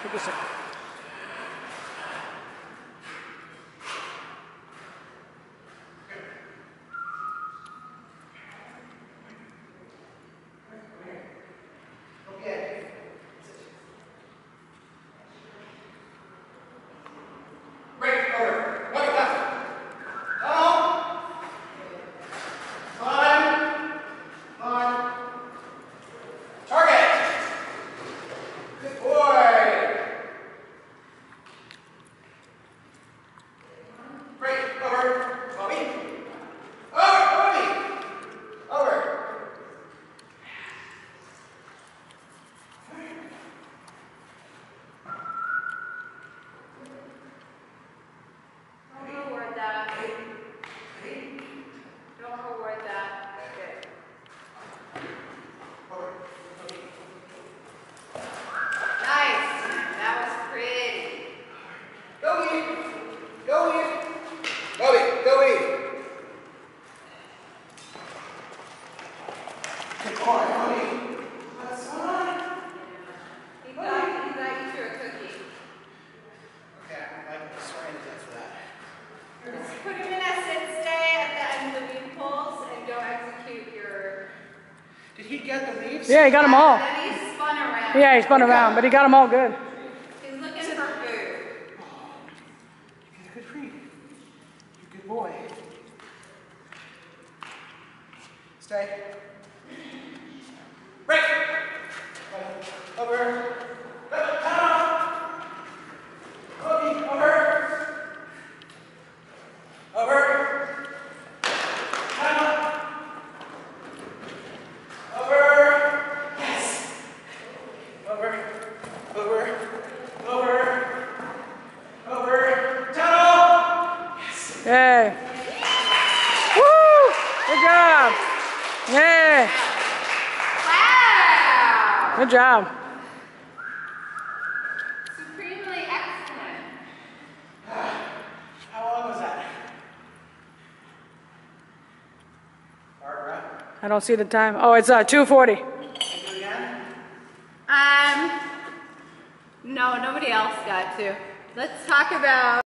Take a Yeah, he got them all. Spun around. Yeah, he spun around, but he got them all good. He's looking for food. He's a good treat. You're a good boy. Stay. Yes. Yay. Woo! Good job. Yeah. Wow! Good job. Supremely excellent. How long was that? Barbara, I don't see the time. Oh, it's uh, 240. can you do it again? Um, no, nobody else got to. Let's talk about.